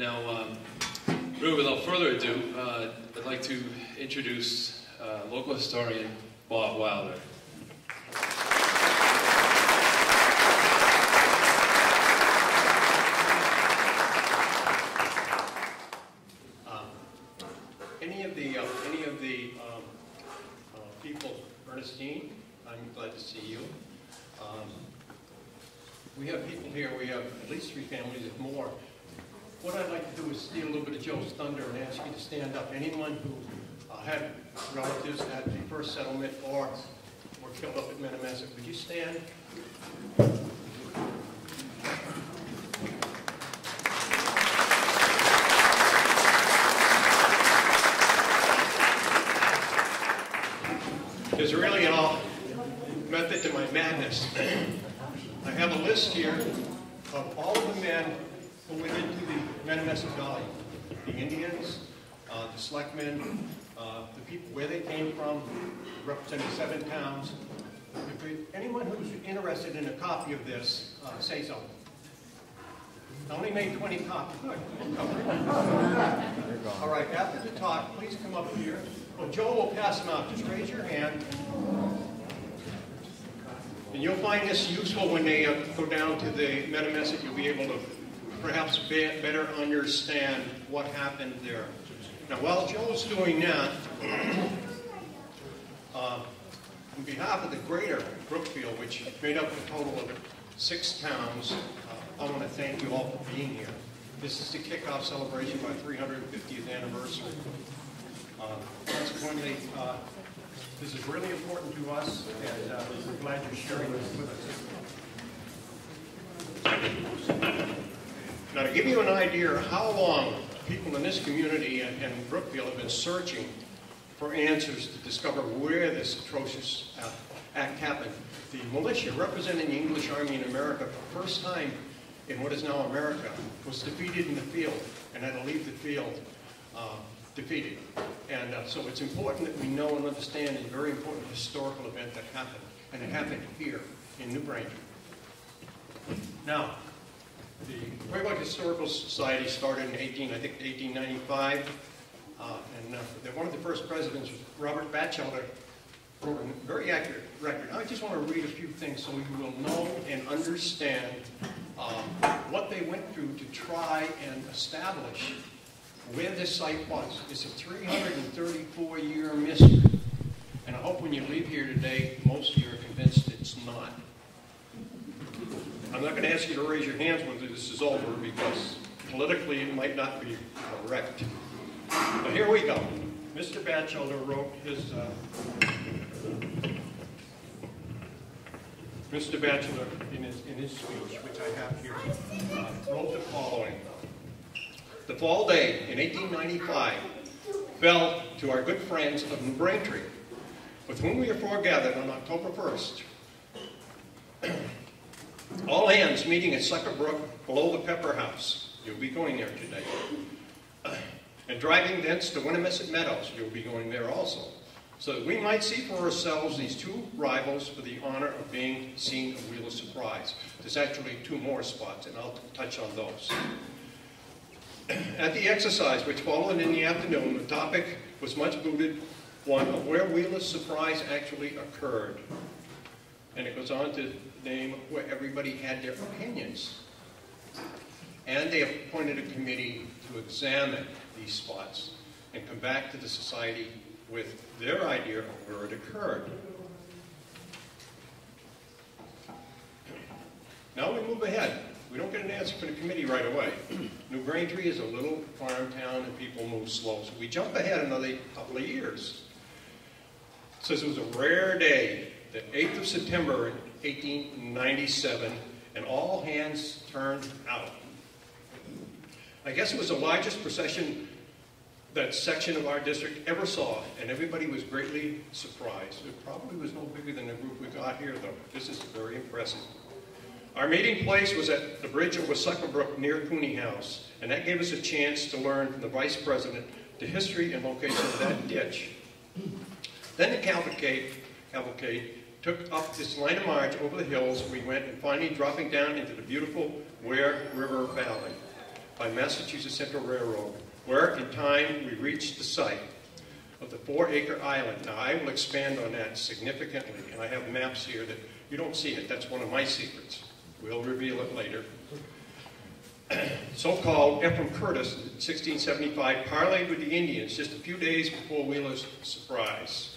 Now, um, really, without further ado, uh, I'd like to introduce uh, local historian Bob Wilder. Um, Any of the, uh, any of the um, uh, people, Ernestine, I'm glad to see you. Um, We have people here, we have at least three families, if more. What I'd like to do is steal a little bit of Joe's thunder and ask you to stand up. Anyone who uh, had relatives at the first settlement or were killed up at Metamasset, would you stand? There's really a method to my madness. I have a list here of all of the men who went into the Metamasset Valley. The Indians, uh, the selectmen, uh, the people, where they came from, representing seven towns. If we- anyone who's interested in a copy of this, uh, say so. I only made 20 copies. Good. we'll cover it. All right, after the talk, please come up here. Well, Joe will pass them out. Just raise your hand. And you'll find this useful when they uh, go down to the Metamasset. You'll be able to perhaps be- better understand what happened there. Now, while Joe's doing that, uh, on behalf of the greater Brookfield, which made up a total of six towns, uh, I want to thank you all for being here. This is the kickoff celebration of our 350th anniversary. Uh, Consequently, uh, this is really important to us, and uh, we're glad you're sharing this with us. Now, to give you an idea of how long people in this community and and Brookfield have been searching for answers to discover where this atrocious uh, act happened, the militia representing the English Army in America for the first time in what is now America was defeated in the field and had to leave the field uh, defeated. And uh, so it's important that we know and understand a very important historical event that happened, and it happened here in New Braintree. Now, the Quaboag Historical Society started in 18, I think 1895, uh, and uh, one of the first presidents, was Robert Batchelder, wrote a very accurate record. I just want to read a few things so you will know and understand um, what they went through to try and establish where this site was. It's a 334-year mystery, and I hope when you leave here today, most of you are convinced it's not. I'm not going to ask you to raise your hands when this is over because politically it might not be correct. But here we go. Mr. Batchelder wrote his. Uh, Mr. Batchelder, in his, in his speech, which I have here, uh, wrote the following. The fall day in 1895 fell to our good friends of New Braintree, with whom we are foregathered on October 1st. All hands meeting at Sucker Brook below the Pepper House. You'll be going there today. And driving thence to Winnemesset Meadows. You'll be going there also. So that we might see for ourselves these two rivals for the honor of being seen Wheeler's Surprise. There's actually two more spots, and I'll touch on those. At the exercise, which followed in the afternoon, the topic was much booted, one of where Wheeler's Surprise actually occurred. And it goes on to name where everybody had their opinions. And they appointed a committee to examine these spots and come back to the society with their idea of where it occurred. Now we move ahead. We don't get an answer from the committee right away. New Braintree is a little farm town and people move slow. So we jump ahead another couple of years. Says it was a rare day, the 8th of September 1897, and all hands turned out. I guess it was the largest procession that section of our district ever saw, and everybody was greatly surprised. It probably was no bigger than the group we got here, though. This is very impressive. Our meeting place was at the bridge over Suckerbrook near Cooney House, and that gave us a chance to learn from the vice president the history and location of that ditch. Then the cavalcade, cavalcade took up this line of march over the hills. We went and finally dropping down into the beautiful Ware River Valley. by Massachusetts Central Railroad, where in time we reached the site of the four-acre island. Now, I will expand on that significantly, and I have maps here that you don't see it. That's one of my secrets. We'll reveal it later. So-called Ephraim Curtis, in 1675, parlayed with the Indians just a few days before Wheeler's surprise.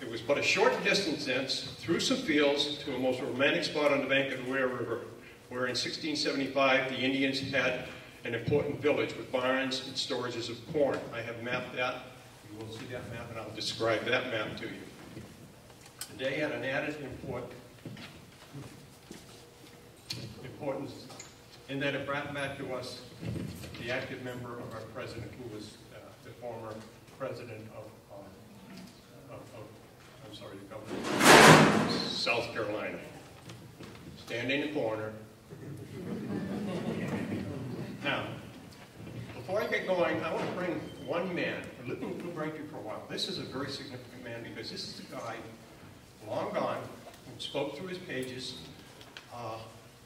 It was but a short distance thence, through some fields, to a most romantic spot on the bank of the Ware River, where in 1675 the Indians had an important village with barns and storages of corn. I have mapped that. You will see that map, and I'll describe that map to you. The day had an added import, importance in that it brought back to us the active member of our president, who was uh, the former president of, um, of, of, I'm sorry, the governor South Carolina. Stand in the corner. Now, before I get going, I want to bring one man, lived in New Braintree for a while. This is a very significant man because this is a guy, long gone, who spoke through his pages, uh,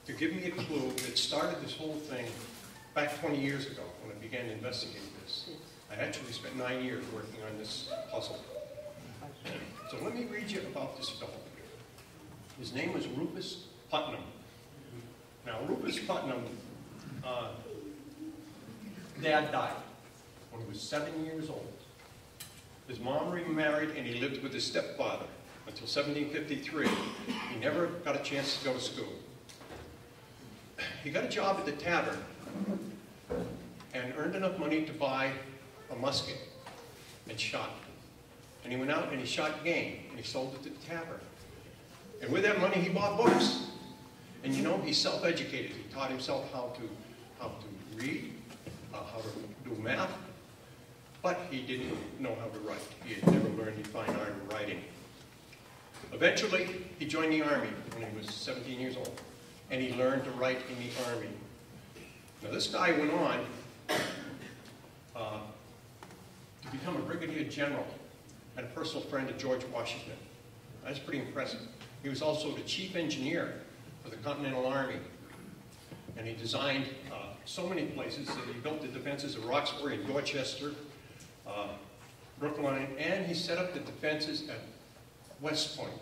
to give me a clue that started this whole thing back 20 years ago when I began investigating this. I actually spent nine years working on this puzzle. So let me read you about this fellow. His name was Rufus Putnam. Now, Rufus Putnam, uh, dad died when he was seven years old. His mom remarried and he lived with his stepfather until 1753. He never got a chance to go to school he got a job at the tavern and earned enough money to buy a musket and shot. And he went out and he shot game and he sold it to the tavern. And with that money, he bought books. And you know, he's self-educated. He taught himself how to, how to read, uh, how to do math, but he didn't know how to write. He had never learned the fine art of writing. Eventually, he joined the army when he was 17 years old and he learned to write in the army. Now, this guy went on uh, to become a brigadier general and a personal friend of George Washington. That's pretty impressive. He was also the chief engineer for the Continental Army, and he designed uh, so many places. He built the defenses of Roxbury and Dorchester, uh, Brookline, and he set up the defenses at West Point.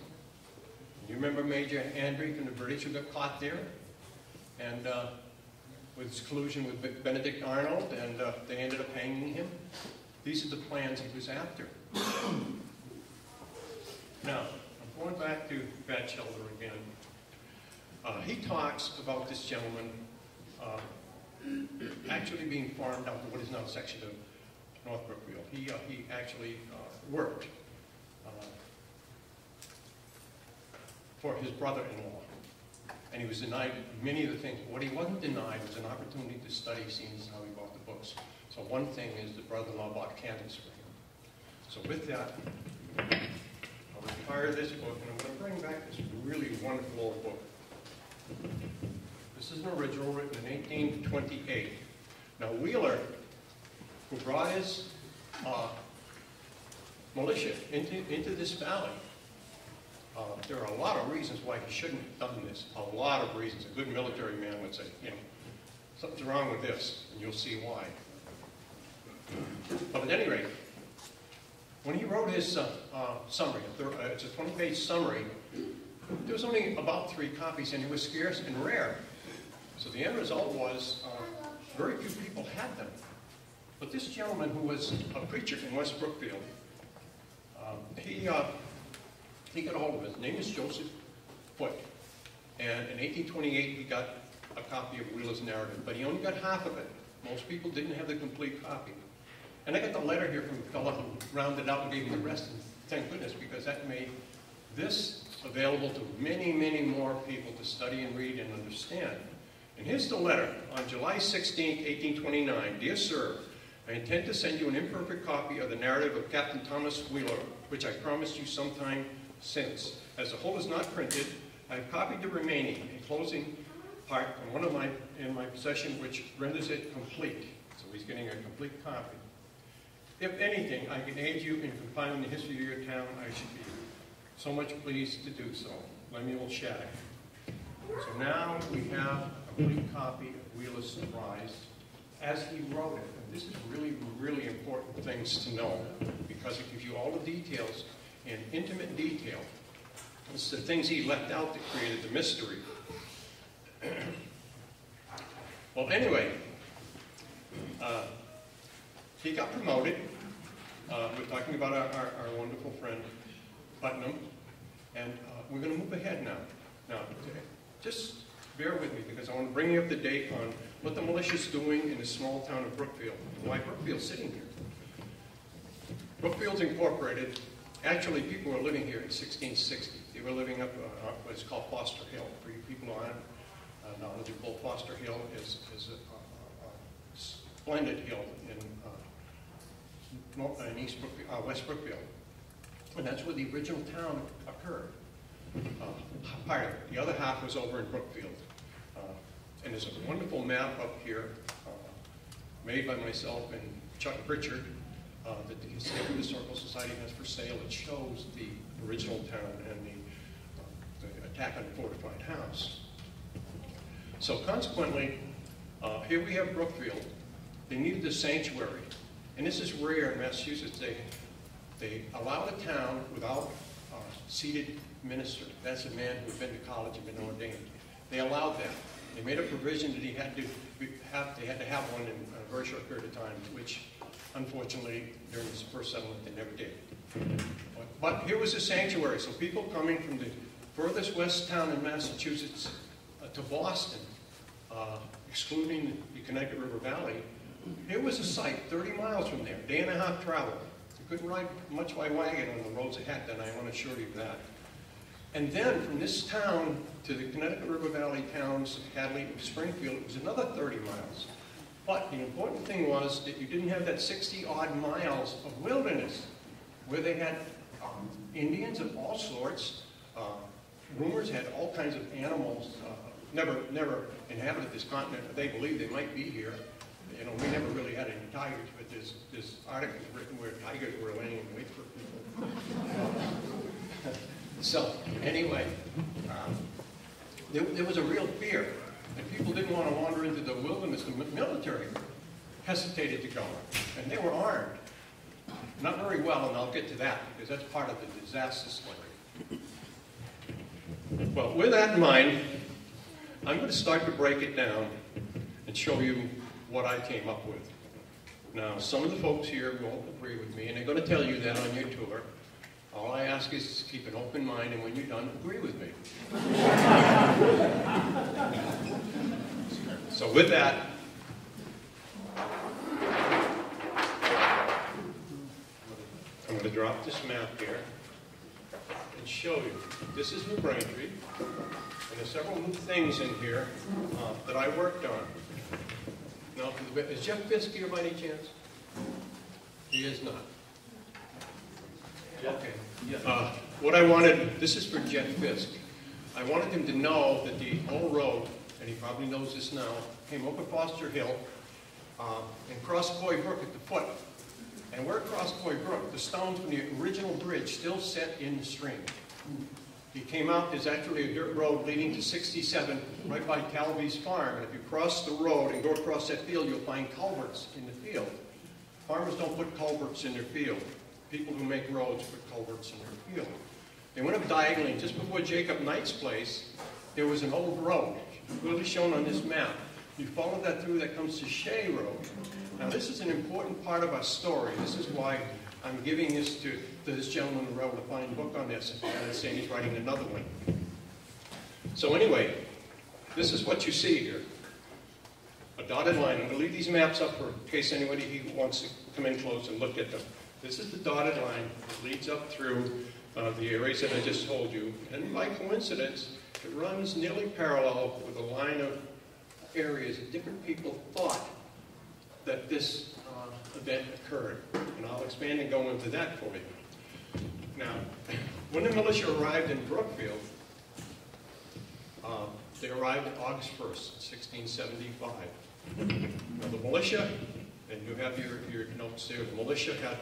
You remember Major Andrew from the British who got caught there? And uh, with his collusion with Benedict Arnold, and uh, they ended up hanging him. These are the plans he was after. now, I'm going back to Batchelder again. Uh, he talks about this gentleman uh, actually being farmed out to what is now a section of North Brookfield. He, uh, he actually uh, worked for his brother-in-law. And he was denied many of the things. What he wasn't denied was an opportunity to study, seeing as how he bought the books. So one thing is the brother-in-law bought candles for him. So with that, I'll retire this book, and I'm going to bring back this really wonderful old book. This is an original written in 1828. Now Wheeler, who brought his uh, militia into, into this valley, uh, there are a lot of reasons why he shouldn't have done this. A lot of reasons. A good military man would say, you know, something's wrong with this, and you'll see why. But at any rate, when he wrote his uh, uh, summary, uh, it's a 20-page summary, there was only about three copies, and it was scarce and rare. So the end result was uh, very few people had them. But this gentleman who was a preacher in West Brookfield, he he got a hold of it. His name is Joseph Foote. And in 1828, he got a copy of Wheeler's narrative, but he only got half of it. Most people didn't have the complete copy. And I got the letter here from the fellow who rounded out and gave me the rest, and thank goodness, because that made this available to many, many more people to study and read and understand. And here's the letter on July 16, 1829. Dear Sir, I intend to send you an imperfect copy of the narrative of Captain Thomas Wheeler, which I promised you sometime since. As the whole is not printed, I have copied the remaining enclosing part from one of my in my possession, which renders it complete. So he's getting a complete copy. If anything, I can aid you in compiling the history of your town, I should be so much pleased to do so. Lemuel Shattuck. So now we have a complete copy of Wheeler's surprise as he wrote it. And this is really, really important things to know because it gives you all the details in intimate detail. It's the things he left out that created the mystery. well, anyway, uh, he got promoted. Uh, we're talking about our, our, our wonderful friend Putnam, and uh, we're going to move ahead now. Now, just bear with me because I want to bring you up to date on what the militia's doing in the small town of Brookfield, why Brookfield's sitting here. Brookfield's incorporated. Actually, people were living here in 1660. They were living up uh, what's called Foster Hill. For you people who aren't uh, knowledgeable, Foster Hill is, is a, a, a splendid hill in, uh, north, in East Brookfield, uh, West Brookfield. And that's where the original town occurred. Uh, part of it. The other half was over in Brookfield. Uh, and there's a wonderful map up here uh, made by myself and Chuck Pritchard uh, that the Historical Society has for sale. It shows the original town and the, uh, the attack on the fortified house. So consequently, uh, here we have Brookfield. They needed the sanctuary. And this is rare in Massachusetts. They, they allow the town without uh, seated minister. That's a man who had been to college and been ordained. They allowed that. They made a provision that he had to have, they had to have one in a very short period of time, which unfortunately during this first settlement they never did. But, but here was a sanctuary, so people coming from the furthest west town in Massachusetts uh, to Boston, uh, excluding the Connecticut River Valley, here was a site 30 miles from there, day and a half travel. You couldn't ride much by wagon on the roads ahead, then I want to assure you that. And then from this town to the Connecticut River Valley towns, of Hadley and Springfield, it was another 30 miles. But the important thing was that you didn't have that 60 odd miles of wilderness where they had um, Indians of all sorts. Uh, rumors had all kinds of animals, uh, never, never inhabited this continent, but they believed they might be here. You know, we never really had any tigers, but there's, there's articles written where tigers were laying in wait for people. so, anyway, um, there, there was a real fear and people didn't want to wander into the wilderness. The military hesitated to go, and they were armed. Not very well, and I'll get to that, because that's part of the disaster story. Well, with that in mind, I'm going to start to break it down and show you what I came up with. Now, some of the folks here won't agree with me, and they're going to tell you that on your tour. All I ask is to keep an open mind, and when you're done, agree with me. so with that, I'm going to drop this map here and show you. This is New Braintree, and there's several new things in here uh, that I worked on. Now, is Jeff Fisk here by any chance? He is not. Okay. Uh, what I wanted, this is for Jeff Fisk. I wanted him to know that the old road, and he probably knows this now, came over Foster Hill uh, and crossed Coy Brook at the foot. And where it crossed Coy Brook, the stones from the original bridge still set in the stream. He came out, there's actually a dirt road leading to 67 right by Calby's farm. And if you cross the road and go across that field, you'll find culverts in the field. Farmers don't put culverts in their field people who make roads put culverts in their field. They went up diagonally. Just before Jacob Knight's place, there was an old road, clearly shown on this map. You follow that through, that comes to Shea Road. Now, this is an important part of our story. This is why I'm giving this to, to this gentleman who wrote a fine book on this, and saying he's writing another one. So anyway, this is what you see here. A dotted line. I'm going to leave these maps up for in case anybody wants to come in close and look at them. This is the dotted line that leads up through uh, the areas that I just told you. And by coincidence, it runs nearly parallel with a line of areas that different people thought that this uh, event occurred. And I'll expand and go into that for you. Now, when the militia arrived in Brookfield, uh, they arrived August 1st, 1675. Now, the militia, and you have your, your notes there, the militia had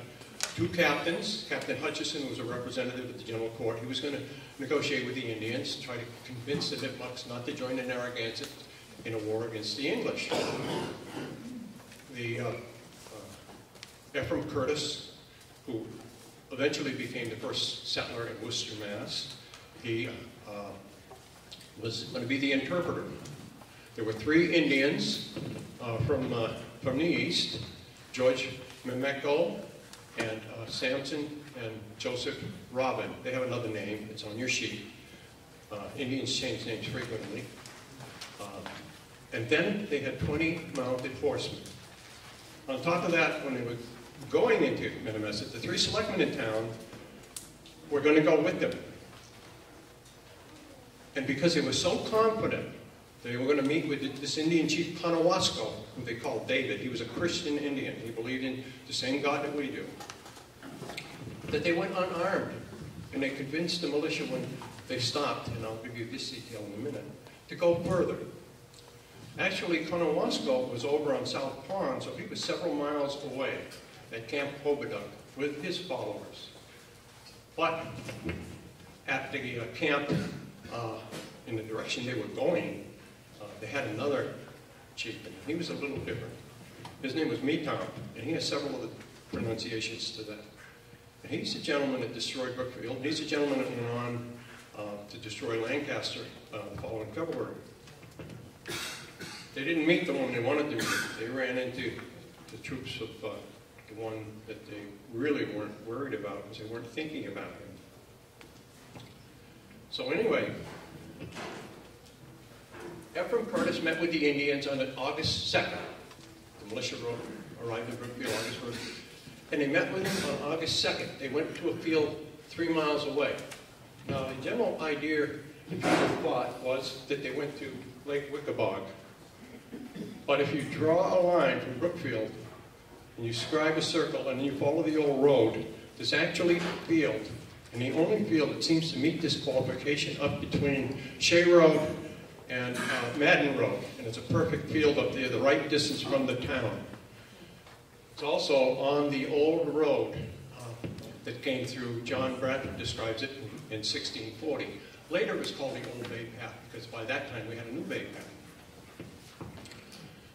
two captains. Captain Hutchinson was a representative of the General Court. He was going to negotiate with the Indians, try to convince the Nipmucks not to join the Narragansett. in a war against the English. The uh, uh, Ephraim Curtis, who eventually became the first settler in Worcester, Mass, he uh, was going to be the interpreter. There were three Indians uh, from, uh, from the east, George Memecho and uh, Samson and Joseph Robin. They have another name, it's on your sheet. Uh, Indians change names frequently. Uh, and then they had 20 mounted horsemen. On top of that, when they were going into Minnesota, the three selectmen in town were going to go with them. And because they were so confident they were going to meet with this Indian chief Panawasco, who they called David. He was a Christian Indian. He believed in the same God that we do. That they went unarmed. And they convinced the militia when they stopped, and I'll give you this detail in a minute, to go further. Actually, Conowasco was over on South Pond, so he was several miles away at Camp Hoboduck with his followers. But at the uh, camp uh, in the direction they were going, they had another chieftain. He was a little different. His name was Metom, and he has several of the pronunciations to that. And he's the gentleman that destroyed Brookfield. He's the gentleman that went on uh, to destroy Lancaster uh, the following February. They didn't meet the one they wanted to meet. They ran into the troops of uh, the one that they really weren't worried about because they weren't thinking about him. So anyway, Ephraim Curtis met with the Indians on August 2nd. The militia arrived in Brookfield August 1st. And they met with him on August 2nd. They went to a field three miles away. Now, the general idea the people thought was that they went to Lake Wickaboag. But if you draw a line from Brookfield and you scribe a circle and you follow the old road, there's actually a field. And the only field that seems to meet this qualification up between Shea Road and uh, Madden Road. And it's a perfect field up there, the right distance from the town. It's also on the old road uh, that came through, John Bradford describes it in, in 1640. Later it was called the Old Bay Path because by that time we had a new Bay Path.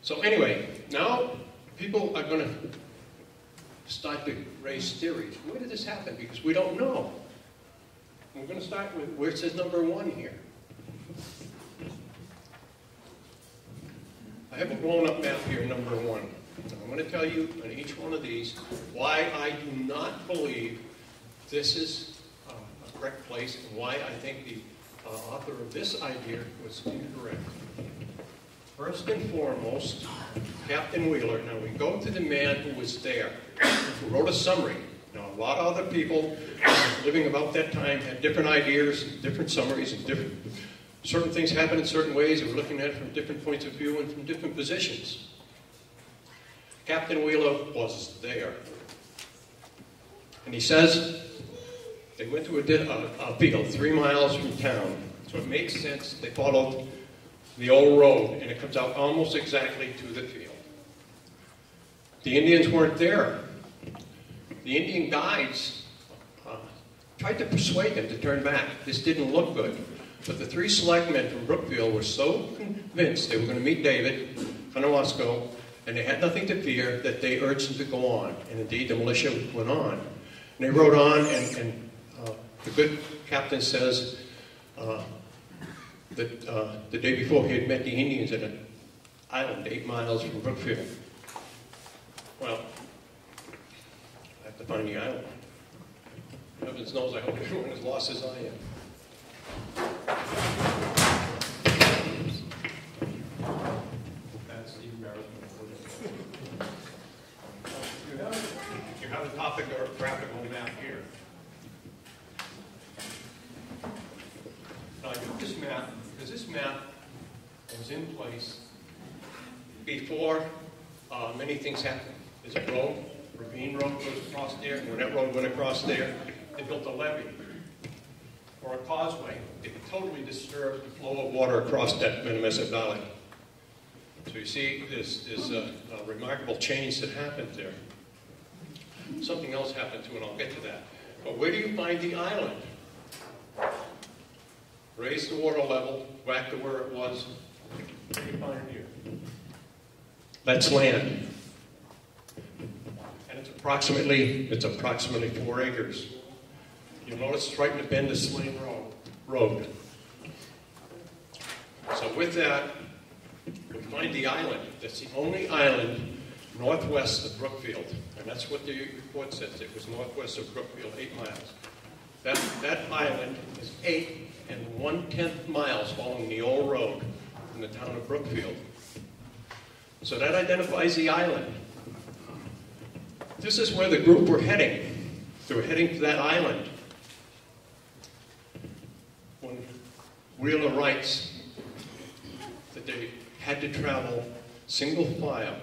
So anyway, now people are going to start to raise theories. Where did this happen? Because we don't know. We're going to start with where it says number one here. I have a blown up map here, number one. I'm going to tell you on each one of these why I do not believe this is uh, a correct place and why I think the uh, author of this idea was incorrect. First and foremost, Captain Wheeler. Now we go to the man who was there, who wrote a summary. Now a lot of other people living about that time had different ideas, different summaries, and different certain things happen in certain ways. and we're looking at it from different points of view and from different positions. Captain Wheeler was there. And he says they went to a, a, field three miles from town. So it makes sense they followed the old road, and it comes out almost exactly to the field. The Indians weren't there. The Indian guides uh, tried to persuade them to turn back. This didn't look good. But the three selectmen from Brookfield were so convinced they were going to meet David, Conowasco, and they had nothing to fear that they urged them to go on. And indeed, the militia went on. And they rode on, and, and uh, the good captain says uh, that uh, the day before he had met the Indians at an island eight miles from Brookfield. Well, I have to find the island. Heavens knows I hope everyone as lost as I am. Before uh, many things happened. There's a road, ravine road goes across there, when that road went across there, they built a levee or a causeway. It totally disturbed the flow of water across that Minnesota Valley. So you see, this, there's a, a remarkable change that happened there. Something else happened to it, and I'll get to that. But where do you find the island? Raise the water level back to where it was What do you find here? That's land. And it's approximately, it's approximately four acres. You'll notice it's right in the bend of Slane Road. So with that, we find the island. That's the only island northwest of Brookfield. And that's what the report says. It was northwest of Brookfield, eight miles. That, that island is eight and one-tenth miles following the old road in the town of Brookfield. So that identifies the island. This is where the group were heading. They were heading to that island. When Wheeler writes that they had to travel single file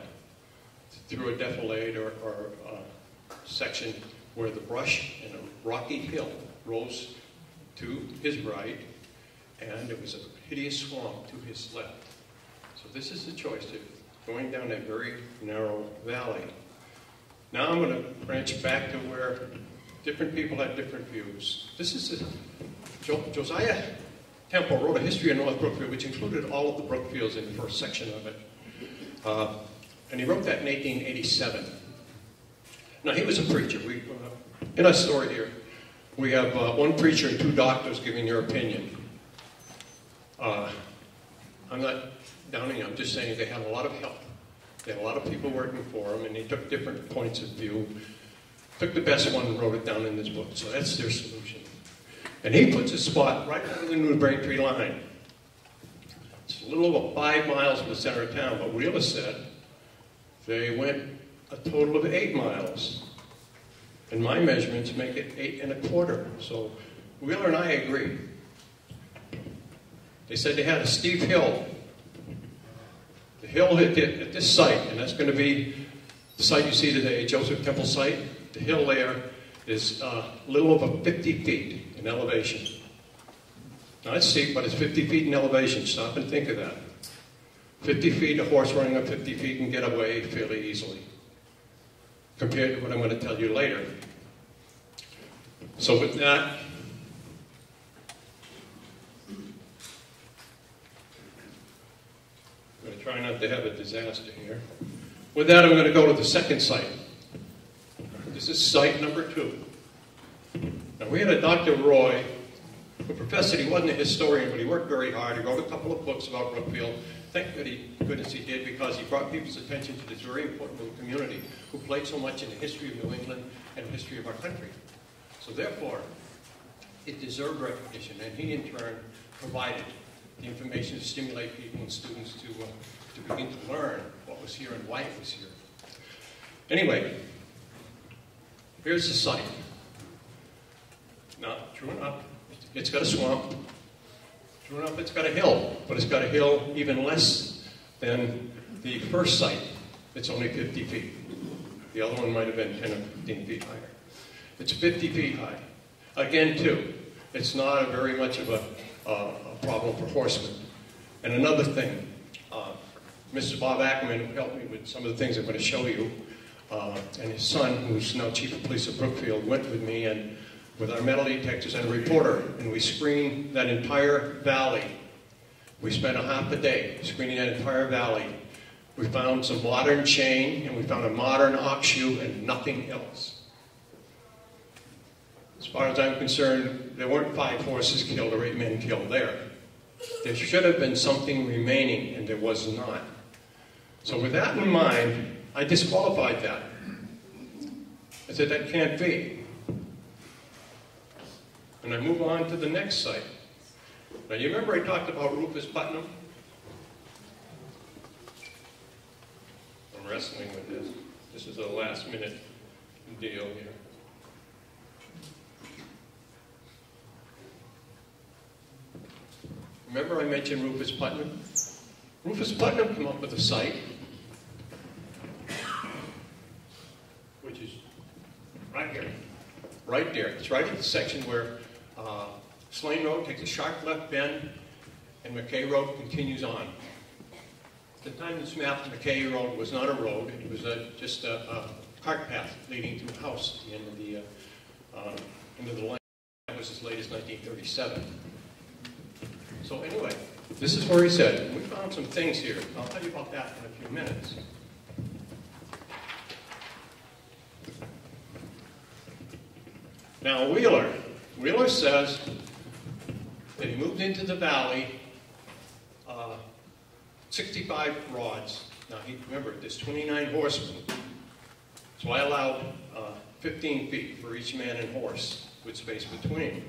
through a defilade or, or uh, section where the brush and a rocky hill rose to his right, and it was a hideous swamp to his left. So this is the choice of going down that very narrow valley. Now I'm going to branch back to where different people had different views. This is jo Josiah Temple wrote a history of North Brookfield, which included all of the Brookfields in the first section of it. Uh, and he wrote that in 1887. Now, he was a preacher. We, uh, in our story here, we have uh, one preacher and two doctors giving their opinion. Uh, I'm not downing, I'm just saying they had a lot of help. They had a lot of people working for them, and they took different points of view. Took the best one and wrote it down in this book, so that's their solution. And he puts a spot right under the New Braintree line. It's a little over five miles from the center of town, but Wheeler said they went a total of eight miles. And my measurements make it eight and a quarter. So Wheeler and I agree. They said they had a steep hill. The hill at, at this site, and that's going to be the site you see today, Joseph Temple site. The hill there is uh, a little over 50 feet in elevation. Not steep, but it's 50 feet in elevation. Stop and think of that. 50 feet, a horse running up 50 feet can get away fairly easily, compared to what I'm going to tell you later. So with that, I'm going to try not to have a disaster here. With that, I'm going to go to the second site. This is site number two. Now, we had a Dr. Roy who professed he wasn't a historian, but he worked very hard. He wrote a couple of books about Brookfield. Thank goodness he did because he brought people's attention to this very important little community who played so much in the history of New England and the history of our country. So therefore, it deserved recognition, and he in turn provided the information to stimulate people and students to, uh, to begin to learn what was here and why it was here. Anyway, here's the site. Now, true enough, it's got a swamp. True enough, it's got a hill, but it's got a hill even less than the first site. It's only 50 feet. The other one might have been 10 or 15 feet higher. It's 50 feet high. Again, too, it's not a very much of a, uh, a problem for horsemen. And another thing, uh, Mr. Bob Ackerman, helped me with some of the things I'm going to show you, uh, and his son, who's now chief of police of Brookfield, went with me and with our metal detectors and a reporter, and we screened that entire valley. We spent a half a day screening that entire valley. We found some modern chain, and we found a modern ox shoe, and nothing else. As far as I'm concerned, there weren't five horses killed or eight men killed there. There should have been something remaining, and there was not. So with that in mind, I disqualified that. I said, that can't be. And I move on to the next site. Now, you remember I talked about Rufus Putnam? I'm wrestling with this. This is a last minute deal here. Remember I mentioned Rufus Putnam? Rufus Putnam came up with a site, which is right here, right there. It's right at the section where uh, Slane Road takes a sharp left bend and McKay Road continues on. At the time this map, McKay Road was not a road, it was a, just a, a cart path leading to a house at the end of the, uh, uh, end of the line. That was as late as 1937. So anyway, This is where he said, we found some things here. I'll tell you about that in a few minutes. Now, Wheeler. Wheeler says that he moved into the valley uh, 65 rods. Now, he, remember, there's 29 horsemen. So I allowed uh, 15 feet for each man and horse with space between.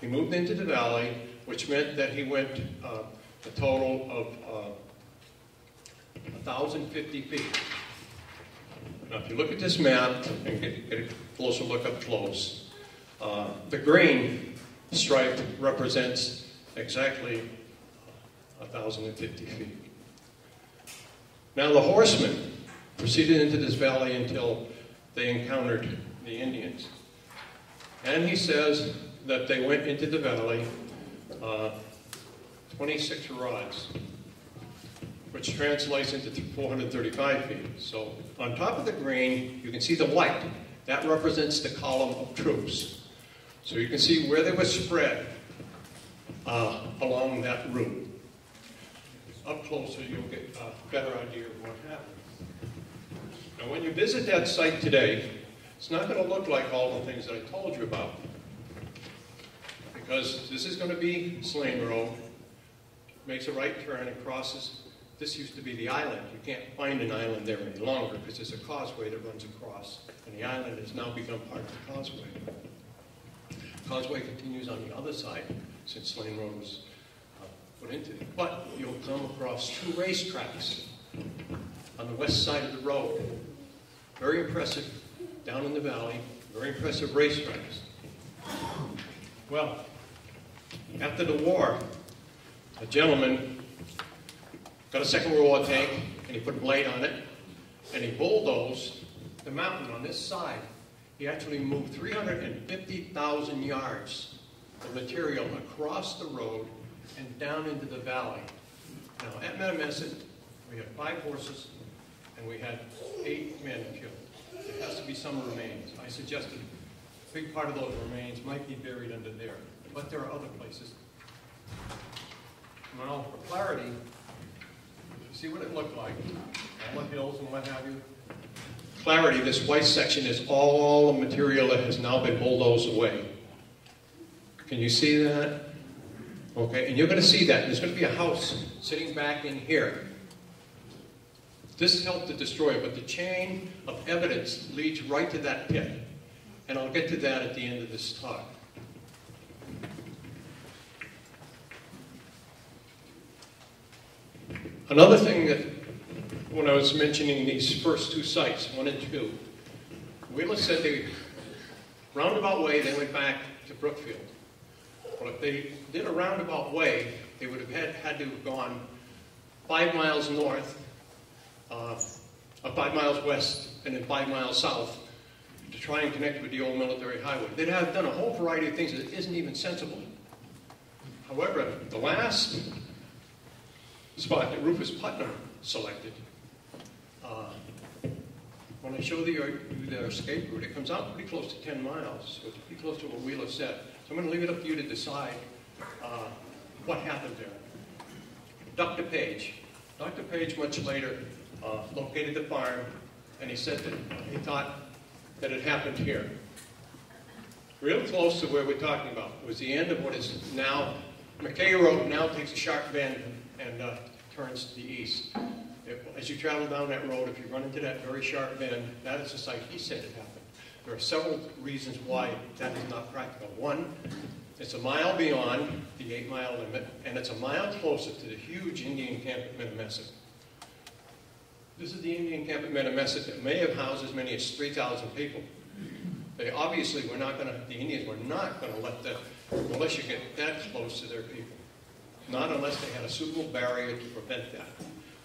He moved into the valley, which meant that he went uh, a total of uh, 1,050 feet. Now, if you look at this map and get, get a closer look up close, uh, the green stripe represents exactly 1,050 feet. Now, the horsemen proceeded into this valley until they encountered the Indians. And he says that they went into the valley uh, 26 rods, which translates into 435 feet. So on top of the green, you can see the white. That represents the column of troops. So you can see where they were spread uh, along that route. Up closer, you'll get a better idea of what happened. Now, when you visit that site today, it's not going to look like all the things that I told you about. Because this is going to be Slane Road, makes a right turn and crosses. This used to be the island. You can't find an island there any longer because there's a causeway that runs across, and the island has now become part of the causeway. Causeway continues on the other side since Slane Road was uh, put into it. But you'll come across two racetracks on the west side of the road. Very impressive down in the valley, very impressive racetracks. Well, after the war, a gentleman got a Second World War tank and he put a blade on it and he bulldozed the mountain on this side. He actually moved 350,000 yards of material across the road and down into the valley. Now, at Metamesset, we had five horses and we had eight men killed. There has to be some remains. I suggested a big part of those remains might be buried under there, but there are other places. Well, for clarity, see what it looked like, all the hills and what have you. Clarity, this white section is all the material that has now been bulldozed away. Can you see that? Okay, and you're going to see that. There's going to be a house sitting back in here. This helped to destroy it, but the chain of evidence leads right to that pit. And I'll get to that at the end of this talk. Another thing that, when I was mentioning these first two sites, one and two, Wheeler said they, roundabout way, they went back to Brookfield. Well, if they did a roundabout way, they would have had, had to have gone five miles north, uh, five miles west, and then five miles south to try and connect with the old military highway. They'd have done a whole variety of things that isn't even sensible. However, the last spot that Rufus Putnam selected, uh, when I show you their escape route, it comes out pretty close to 10 miles, so it's pretty close to what Wheeler said. So I'm going to leave it up to you to decide uh, what happened there. Dr. Page. Dr. Page, much later, uh, located the farm, and he said that he thought that it happened here. Real close to where we're talking about it was the end of what is now, McKay Road now takes a sharp bend and uh, turns to the east. It, as you travel down that road, if you run into that very sharp bend, that is the site he said it happened. There are several reasons why that is not practical. One, it's a mile beyond the eight mile limit, and it's a mile closer to the huge Indian camp at Metamesset. This is the Indian camp at Metamesset that may have housed as many as 3,000 people. They obviously were not going to, the Indians were not going to let unless you get that close to their people. Not unless they had a suitable barrier to prevent that.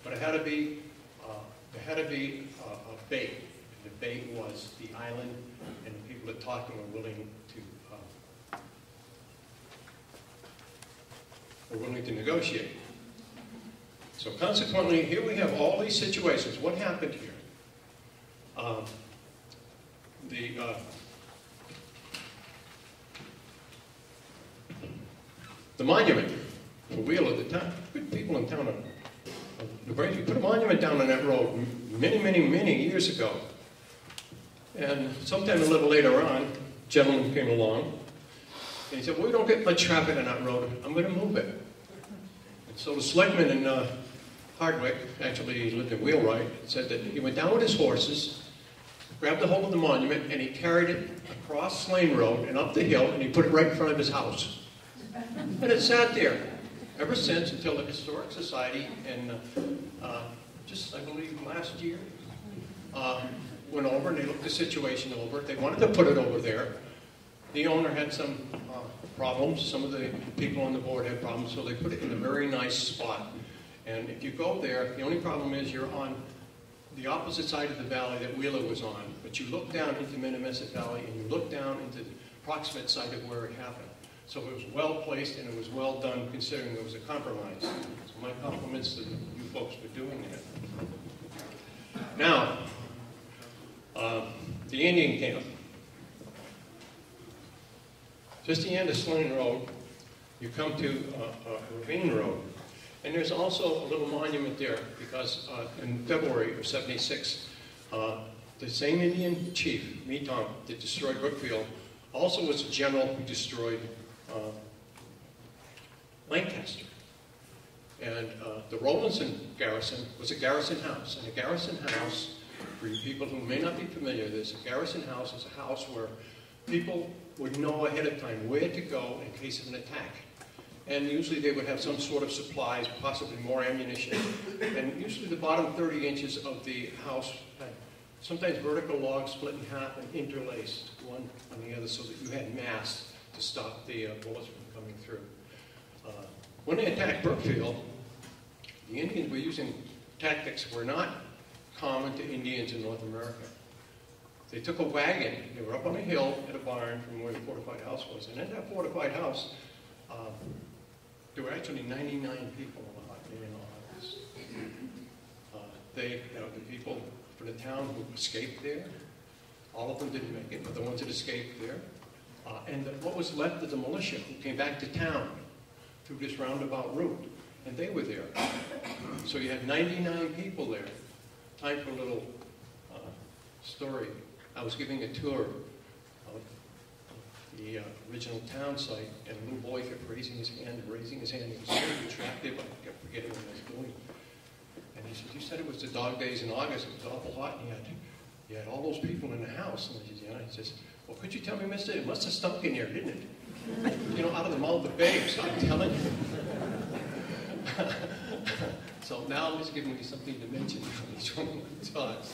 But it had to be, uh, there had to be uh, a bait. And the bait was the island and the people that talked were willing to, uh, were willing to negotiate. So consequently, here we have all these situations. What happened here? Um, the uh, the monument. for Wheeler, the town, good people in town of put a monument down on that road many, many, many years ago. And sometime a little later on, a gentleman came along, and he said, well, we don't get much traffic on that road, I'm going to move it. And so the selectman in uh, Hardwick, actually lived in Wheelwright, said that he went down with his horses, grabbed a hold of the monument, and he carried it across Slane Road and up the hill, and he put it right in front of his house. And it sat there ever since until the Historic Society, and uh, just, I believe, last year, uh, went over and they looked the situation over. They wanted to put it over there. The owner had some uh, problems. Some of the people on the board had problems, so they put it in a very nice spot. And if you go there, the only problem is you're on the opposite side of the valley that Wheeler was on, but you look down into Minnemesset Valley and you look down into the proximate site of where it happened. So it was well placed and it was well done considering there was a compromise. So my compliments to you folks for doing that. Now, uh, the Indian camp. Just the end of Slane Road, you come to uh, uh, Ravine Road. And there's also a little monument there because uh, in February of 76, uh, the same Indian chief, Meetom, that destroyed Brookfield, also was a general who destroyed uh, Lancaster. And uh, the Rowlandson garrison was a garrison house. And a garrison house, for you people who may not be familiar with this, a garrison house is a house where people would know ahead of time where to go in case of an attack. And usually they would have some sort of supplies, possibly more ammunition. And usually the bottom 30 inches of the house had sometimes vertical logs split in half and interlaced one on the other so that you had mass to stop the uh, bullets from coming through. Uh, when they attacked Brookfield, the Indians were using tactics that were not common to Indians in North America. They took a wagon, they were up on a hill at a barn from where the fortified house was, and in that fortified house, uh, there were actually 99 people in the house. Uh, they, know, the people from the town who escaped there, all of them didn't make it, but the ones that escaped there, uh, and the, what was left of the militia who came back to town through this roundabout route, and they were there. So you had 99 people there. Time for a little uh, story. I was giving a tour of the uh, original town site, and a little boy kept raising his hand and raising his hand. He was very attractive. I kept forgetting what I was doing. And he said, you said it was the dog days in August. It was awful hot, and you had, you had all those people in the house. And I said, yeah. Says, well, could you tell me, mister, it must have stunk in here, didn't it? you know, out of the mouth of babes, I'm telling you. so now he's giving me something to mention from each one of talks.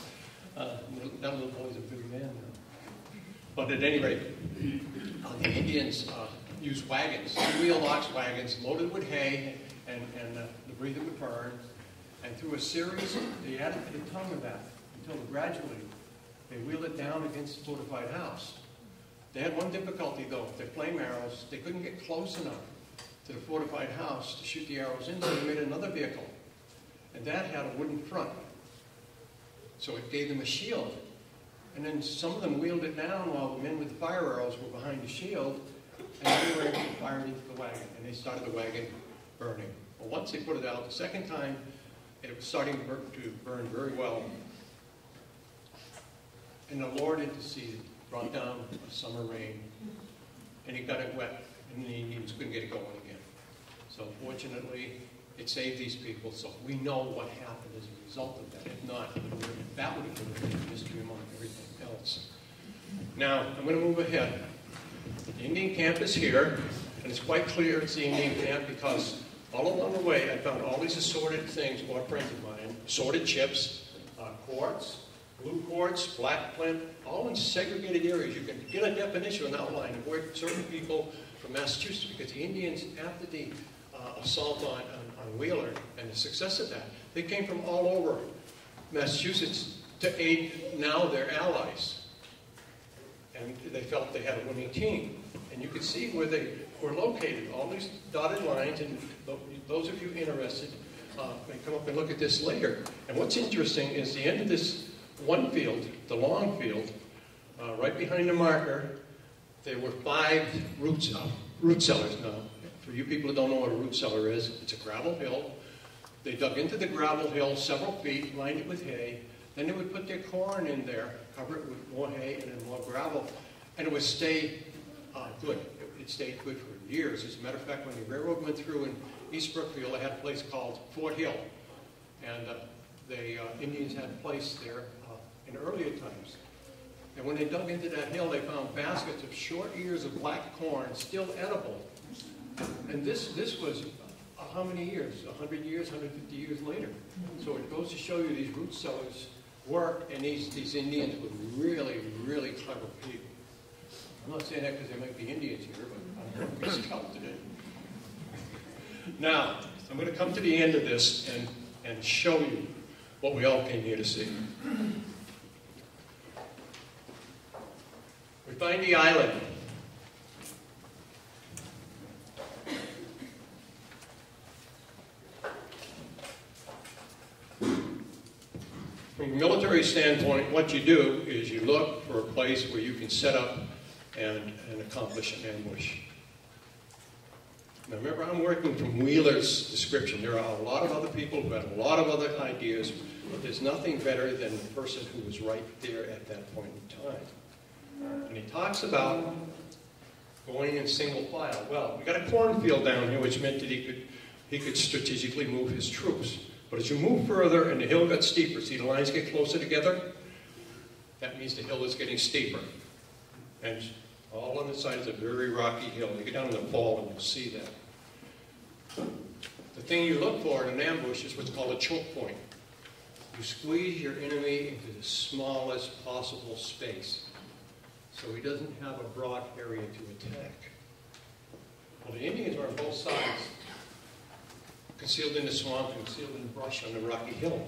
Uh, that little boy's a big man now. But at any rate, uh, the Indians uh, used wagons, two-wheel ox wagons, loaded with hay and, and uh, debris that would burn. And through a series, they added to the tongue of that until gradually they wheeled it down against the fortified house. They had one difficulty though, their flame arrows, they couldn't get close enough to the fortified house to shoot the arrows in, so they made another vehicle. And that had a wooden front. So it gave them a shield. And then some of them wheeled it down while the men with the fire arrows were behind the shield, and they were able to fire into the wagon, and they started the wagon burning. Well, once they put it out the second time, it was starting to burn, to burn very well. And the Lord interceded, brought down a summer rain, and he got it wet, and the Indians couldn't get it going again. So fortunately, it saved these people, so we know what happened as a result of that. If not, that would have been a mystery among everything else. Now, I'm going to move ahead. The Indian camp is here, and it's quite clear it's the Indian camp because all along the way I found all these assorted things, friends of mine, assorted chips, uh, quartz, blue quartz, black flint, all in segregated areas. You can get a definition, an outline of where certain people from Massachusetts, because the Indians, after the uh, assault on, on, on Wheeler and the success of that, they came from all over Massachusetts to aid now their allies. And they felt they had a winning team. And you can see where they were located, all these dotted lines, and those of you interested uh, may come up and look at this later. And what's interesting is the end of this one field, the long field, uh, right behind the marker, there were five roots, uh, root cellars now, For you people who don't know what a root cellar is, it's a gravel hill. They dug into the gravel hill several feet, lined it with hay. Then they would put their corn in there, cover it with more hay and then more gravel, and it would stay uh, good. It, it stayed good for years. As a matter of fact, when the railroad went through in East Brookfield, they had a place called Fort Hill. And uh, the uh, Indians had a place there in earlier times. And when they dug into that hill, they found baskets of short ears of black corn, still edible. And this, this was uh, how many years? 100 years, 150 years later. So it goes to show you these root cellars work, and these, these Indians were really, really clever people. I'm not saying that because there might be Indians here, but I'm going to scout today. Now, I'm going to come to the end of this and, and show you what we all came here to see. Find the island. From a military standpoint, what you do is you look for a place where you can set up and, and accomplish an ambush. Now remember, I'm working from Wheeler's description. There are a lot of other people who had a lot of other ideas, but there's nothing better than the person who was right there at that point in time. And he talks about going in single file. Well, we got a cornfield down here, which meant that he could, he could strategically move his troops. But as you move further and the hill got steeper, see the lines get closer together? That means the hill is getting steeper. And all on the side is a very rocky hill. You get down in the fall and you'll see that. The thing you look for in an ambush is what's called a choke point. You squeeze your enemy into the smallest possible space so he doesn't have a broad area to attack. Well, the Indians are on both sides, concealed in the swamp, concealed in the brush on the rocky hill.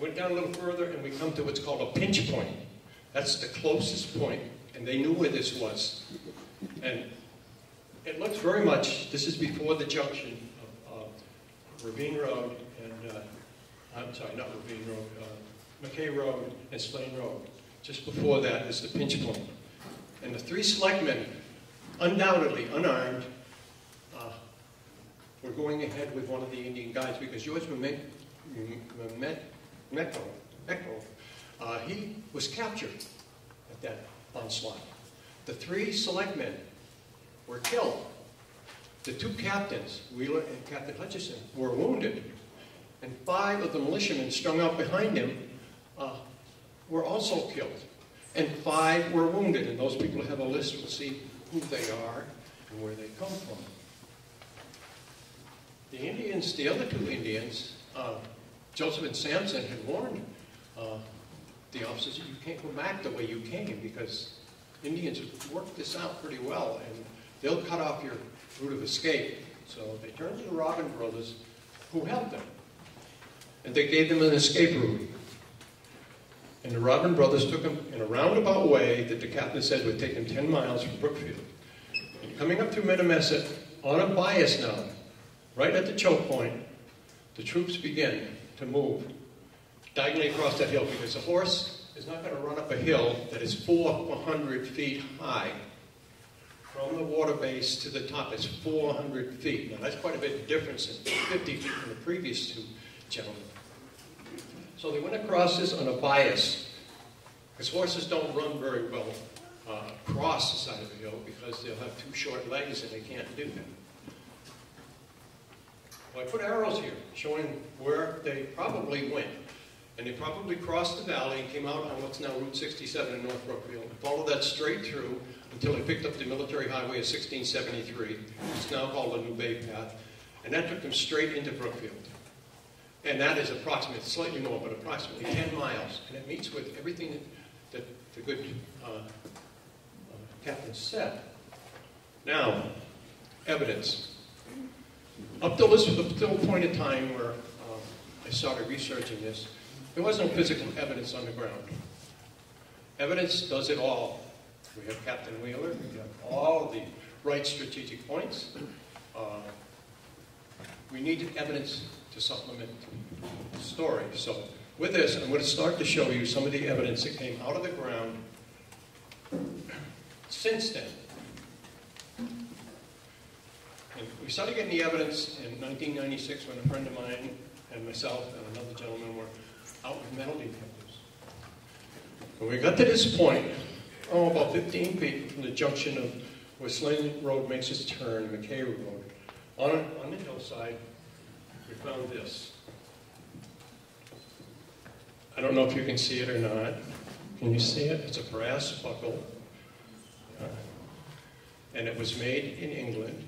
Went down a little further and we come to what's called a pinch point. That's the closest point, and they knew where this was. And it looks very much, this is before the junction of uh, Ravine Road and, uh, I'm sorry, not Ravine Road, uh, McKay Road and Slane Road. Just before that is the pinch point. And the three selectmen, undoubtedly unarmed, uh, were going ahead with one of the Indian guides because George Memecho, Meko, uh, he was captured at that onslaught. The three selectmen were killed. The two captains, Wheeler and Captain Hutchinson, were wounded. And five of the militiamen strung out behind him uh, were also killed. And five were wounded. And those people have a list We'll see who they are and where they come from. The Indians, the other two Indians, uh, Joseph and Samson, had warned uh, the officers, you can't go back the way you came because Indians worked this out pretty well and they'll cut off your route of escape. So they turned to the Robin brothers who helped them. And they gave them an escape route. And the Robin brothers took them in a roundabout way that the captain said would take them 10 miles from Brookfield. And coming up through Metamasset on a bias now, right at the choke point, the troops begin to move diagonally across that hill because a horse is not going to run up a hill that is 400 feet high. From the water base to the top is 400 feet. Now that's quite a bit of difference in 50 feet from the previous two gentlemen. So they went across this on a bias because horses don't run very well uh, across the side of the hill because they'll have two short legs and they can't do that. Well, I put arrows here showing where they probably went. And they probably crossed the valley and came out on what's now Route 67 in North Brookfield and followed that straight through until they picked up the military highway of 1673. It's now called the New Bay Path. And that took them straight into Brookfield. And that is approximately, slightly more, but approximately 10 miles. And it meets with everything that, the good uh, uh, captain said. Now, evidence. Up till this a point in time where um, I started researching this, there was no physical evidence on the ground. Evidence does it all. We have Captain Wheeler, we have all the right strategic points. Uh, we need evidence to supplement the story. So with this, I'm going to start to show you some of the evidence that came out of the ground since then. And we started getting the evidence in 1996 when a friend of mine and myself and another gentleman were out with metal detectors. When we got to this point, oh, about 15 feet from the junction of where Sling Road makes its turn, McKay Road, on, on the hillside, we found this. I don't know if you can see it or not. Can you see it? It's a brass buckle. Uh, And it was made in England.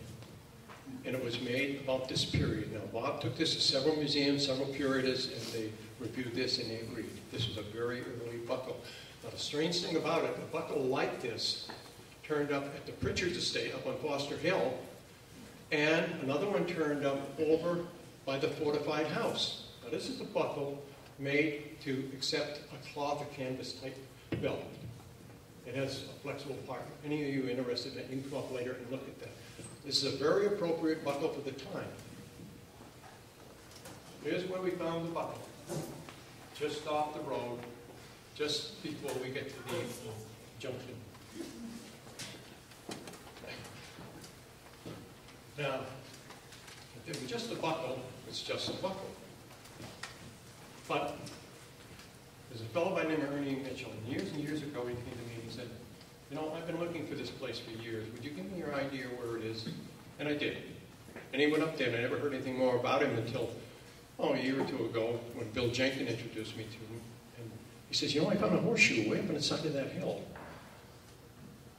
And it was made about this period. Now, Bob took this to several museums, several curators, and they reviewed this and they agreed. This was a very early buckle. Now, the strange thing about it, a buckle like this turned up at the Pritchard's estate up on Foster Hill, and another one turned up over by the fortified house. Now, this is a buckle made to accept a cloth or canvas type belt. It has a flexible part. Any of you interested, in you can come up later and look at that. This is a very appropriate buckle for the time. Here's where we found the buckle. Just off the road, just before we get to the junction. Now, if it was just a buckle, it's just a buckle. But there's a fellow by the name of Ernie Mitchell, and years and years ago he came to me and he said, you know, I've been looking for this place for years. Would you give me your idea where it is? And I did. And he went up there, and I never heard anything more about him until, oh, a year or two ago when Bill Jenkins introduced me to him. And he says, you know, I found a horseshoe way up on the side of that hill.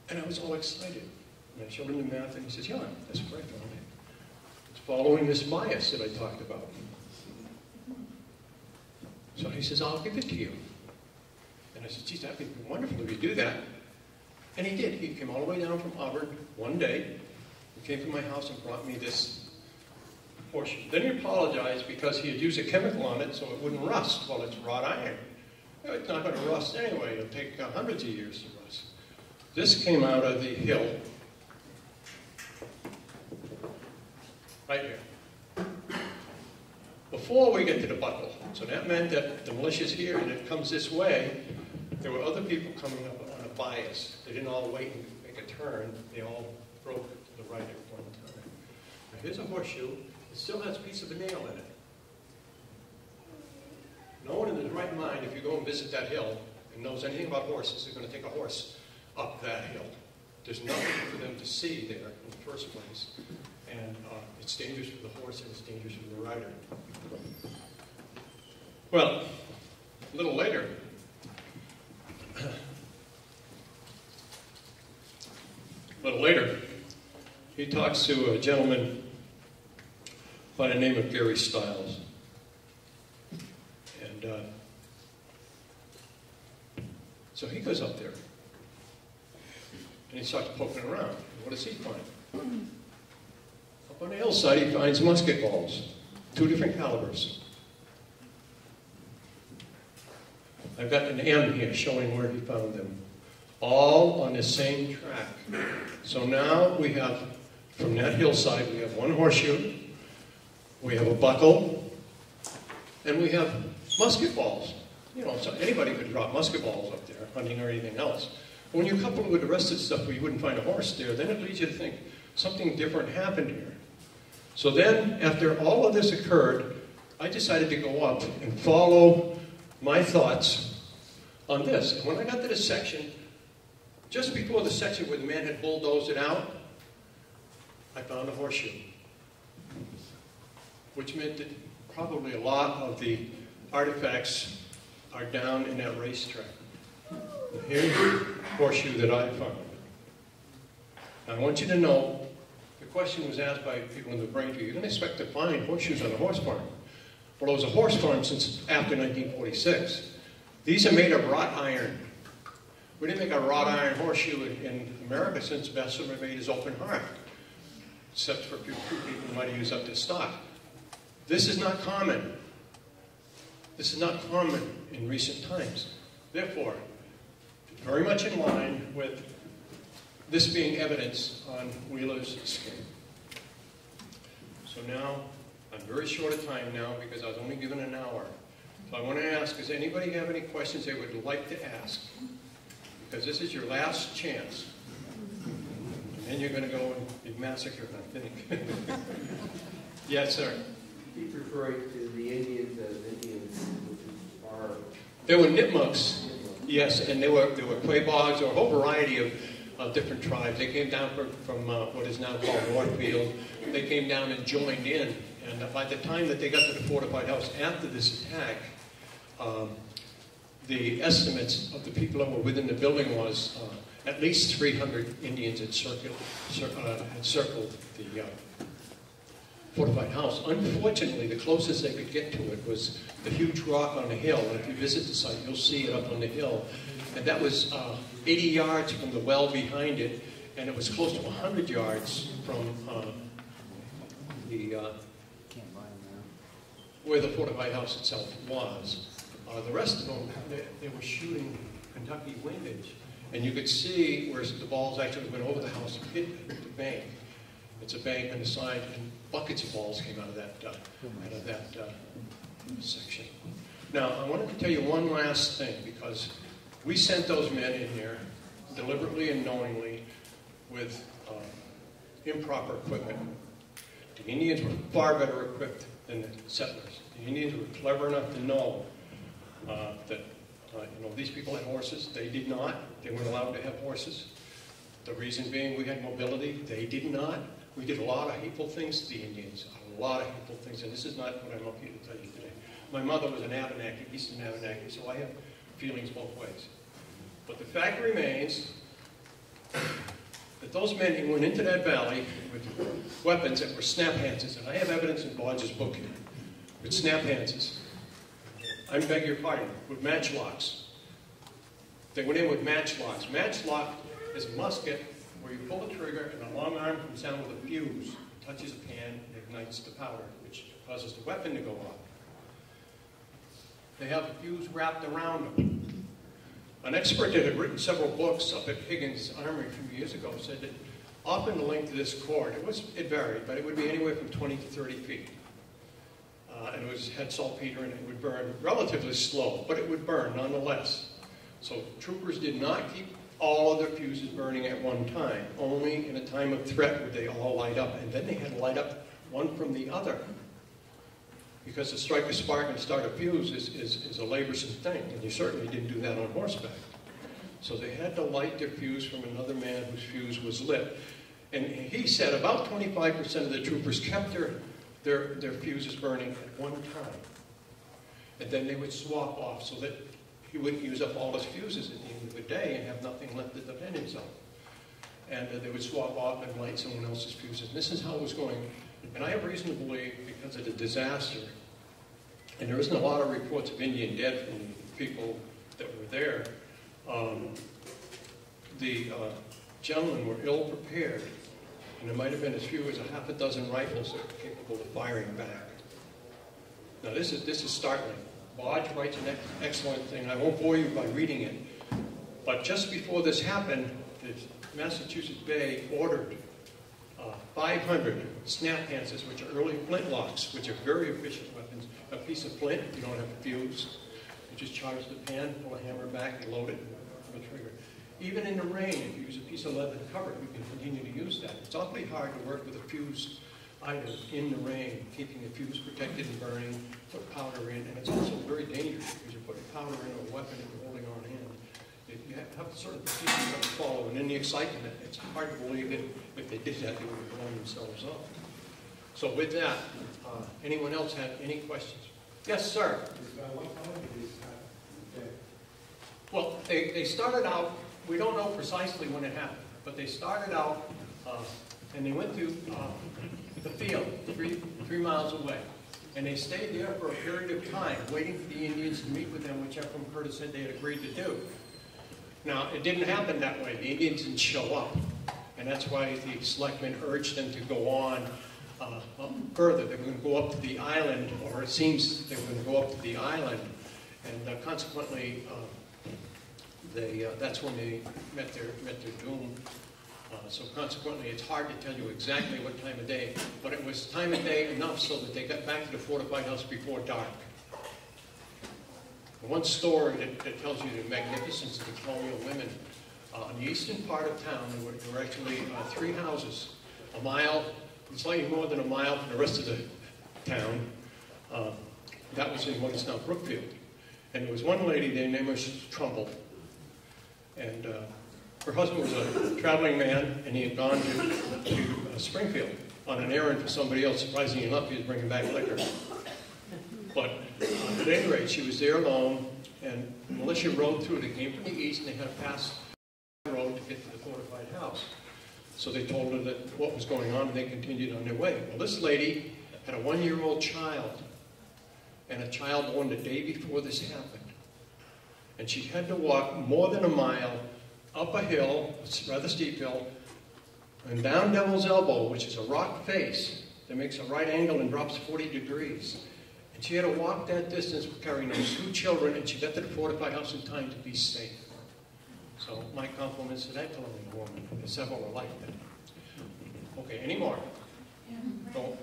And I was all excited. And I showed him the map, and he says, yeah, that's found it. It's following this bias that I talked about. So he says, I'll give it to you. And I said, geez, that'd be wonderful if you do that. And he did. He came all the way down from Auburn one day. He came to my house and brought me this horseshoe. Then he apologized because he had used a chemical on it so it wouldn't rust. Well, it's wrought iron. It's not going to rust anyway. It'll take hundreds of years to rust. This came out of the hill right here. Before we get to the buckle. So that meant that the militia's here and it comes this way. There were other people coming up on a bias. They didn't all wait and make a turn. They all broke to the right at one time. Now here's a horseshoe. It still has a piece of a nail in it. No one in his right mind, if you go and visit that hill and knows anything about horses, is going to take a horse up that hill. There's nothing for them to see there in the first place. And it's dangerous for the horse and it's dangerous for the rider. Well, a little later, a little later, he talks to a gentleman by the name of Gary Stiles. And uh, so he goes up there and he starts poking around. What does he find? On the hillside, he finds musket balls, two different calibers. I've got an M here showing where he found them. All on the same track. So now we have, from that hillside, we have one horseshoe, we have a buckle, and we have musket balls. You know, so anybody could drop musket balls up there, hunting or anything else. When you couple it with the rest of the stuff where you wouldn't find a horse there, then it leads you to think something different happened here. So then, after all of this occurred, I decided to go up and follow my thoughts on this. And when I got to this section, just before the section where the man had bulldozed it out, I found a horseshoe. Which meant that probably a lot of the artifacts are down in that racetrack. Here's the horseshoe that I found. I want you to know, the question was asked by people in the Braintree, you didn't expect to find horseshoes on a horse farm. Well, it was a horse farm since after 1946. These are made of wrought iron. We didn't make a wrought iron horseshoe in, America since Bessemer made his open hearth, except for a few people who might have used up this stock. This is not common. This is not common in recent times. Therefore, very much in line with this being evidence on Wheeler's skin. So now, I'm very short of time now because I was only given an hour. So I want to ask, does anybody have any questions they would like to ask? Because this is your last chance. And then you're gonna go and be massacred, I think. Yes, sir. Keep referring to the Indians as Indians, are. There were Nipmucks, yes, and there were, there were Quaboags, or a whole variety of, of different tribes. They came down from, from uh, what is now called Northfield. They came down and joined in, and by the time that they got to the fortified house after this attack, um, the estimates of the people that were within the building was uh, at least 300 Indians had circled, cir- uh, had circled the uh, fortified house. Unfortunately, the closest they could get to it was the huge rock on the hill. And if you visit the site, you'll see it up on the hill. And that was uh, 80 yards from the well behind it, and it was close to 100 yards from uh, the uh, where the fortified house itself was. Uh, the rest of them, they, they were shooting Kentucky windage, and you could see where the balls actually went over the house and hit the bank. It's a bank on the side, and buckets of balls came out of that uh, out of that uh, section. Now, I wanted to tell you one last thing because we sent those men in there deliberately and knowingly with uh, improper equipment. The Indians were far better equipped than the settlers. The Indians were clever enough to know uh, that uh, you know these people had horses. They did not. They weren't allowed to have horses. The reason being we had mobility. They did not. We did a lot of hateful things to the Indians. A lot of hateful things. And this is not what I'm up here to tell you today. My mother was an Abenaki, Eastern Abenaki, so I have feelings both ways. But the fact remains that those men who went into that valley with weapons that were snap hances, and I have evidence in Bodge's book here, with snap hances. I beg your pardon, with matchlocks. They went in with matchlocks. Matchlock is a musket where you pull the trigger and a long arm comes down with a fuse, touches a pan, and ignites the powder, which causes the weapon to go off. They have a fuse wrapped around them. An expert that had written several books up at Higgins Armory a few years ago said that often the length of this cord, it, was, it varied, but it would be anywhere from 20 to 30 feet. Uh, and it was, had saltpeter and it would burn relatively slow, but it would burn nonetheless. So troopers did not keep all of their fuses burning at one time. Only in a time of threat would they all light up. And then they had to light up one from the other. Because to strike a spark and start a fuse is, is, is a laborsome thing, and you certainly didn't do that on horseback. So they had to light their fuse from another man whose fuse was lit. And he said about 25% of the troopers kept their, their, their fuses burning at one time. And then they would swap off so that he wouldn't use up all his fuses at the end of the day and have nothing left to defend himself. And uh, they would swap off and light someone else's fuses. And this is how it was going. And I have reason to believe, because of the disaster, and there isn't a lot of reports of Indian dead from people that were there, um, the uh, gentlemen were ill prepared, and there might have been as few as a half a dozen rifles that were capable of firing back. Now this is this is startling. Bodge writes an ex excellent thing. I won't bore you by reading it, but just before this happened, the Massachusetts Bay ordered uh, 500 snap hances, which are early flintlocks, which are very efficient weapons. A piece of flint, you don't have a fuse. You just charge the pan, pull a hammer back, and load it, pull the trigger. Even in the rain, if you use a piece of leather cover it, you can continue to use that. It's awfully hard to work with a fuse item in the rain, keeping the fuse protected and burning, put powder in, and it's also very dangerous because you're putting powder in a weapon on hand. You have certain procedures you have to follow, and in the excitement, it's hard to believe that if they did that, they would have blown themselves up. So with that, uh, anyone else have any questions? Yes, sir. Well, they, they started out, we don't know precisely when it happened, but they started out uh, and they went to uh, the field three, three miles away. And they stayed there for a period of time, waiting for the Indians to meet with them, which Ephraim Curtis said they had agreed to do. Now, it didn't happen that way. The Indians didn't show up. And that's why the selectmen urged them to go on uh, further. They were going to go up to the island, or it seems they were going to go up to the island. And uh, consequently, uh, they, uh, that's when they met their, met their doom. Uh, so consequently, it's hard to tell you exactly what time of day, but it was time of day enough so that they got back to the fortified house before dark. One story that, that tells you the magnificence of the colonial women Uh, the eastern part of town, there were, there were actually uh, three houses, a mile, slightly more than a mile from the rest of the town. Uh, that was in what is now Brookfield. And there was one lady there named Mrs. Trumbull. And uh, her husband was a traveling man, and he had gone to, to uh, Springfield on an errand for somebody else. Surprisingly enough, he was bringing back liquor. But at any rate, she was there alone, and militia rode through. They came from the east, and they had to pass the road to get to the fortified house. So they told her that what was going on, and they continued on their way. Well, this lady had a one-year-old child, and a child born the day before this happened. And she had to walk more than a mile up a hill, a rather steep hill, and down Devil's Elbow, which is a rock face that makes a right angle and drops 40 degrees. She had to walk that distance carrying those two children, and she got to the fortified house in time to be safe. So my compliments to that elderly woman. There's several are like that. Okay, any more? No.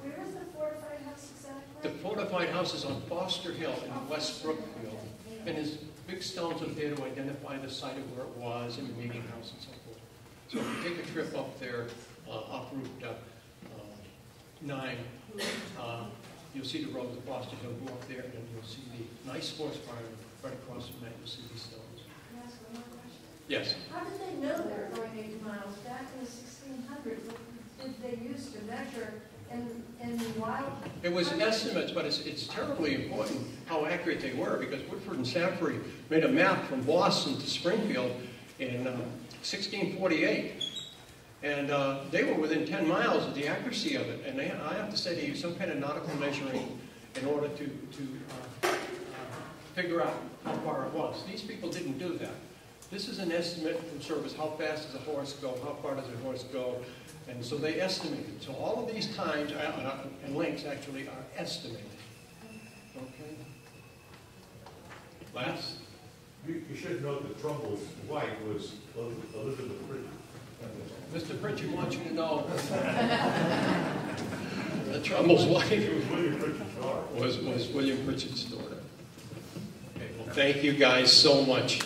Where is the fortified house exactly? The fortified house is on Foster Hill in West Brookfield, and there's big stones up there to identify the site of where it was, and the meeting house and so forth. So if you take a trip up there, uh, up Route uh, uh, 9, uh, you'll see the road to Foster Hill, go up there, and you'll see the nice horse barn right across from that, you'll see these stones. Can I ask one more question? Yes, How did they know they were going eighty miles? Back in the sixteen hundreds, what did they use to measure in, in wild? it was estimates, but it's, it's terribly important how accurate they were, because Woodford and Saffery made a map from Boston to Springfield in uh, 1648. And uh, they were within 10 miles of the accuracy of it. And they, I have to say they used some kind of nautical measuring in order to, to uh, uh, figure out how far it was. These people didn't do that. This is an estimate from service, how fast does a horse go, how far does a horse go, and so they estimated. So all of these times uh, uh, and lengths actually are estimated. Okay? Last? You, you should note that Trumbull's wife was Elizabeth Bridges. Mr. Pritchard wants you to know that Trumbull's wife was William was, William Pritchard's daughter. Okay, well, thank you guys so much.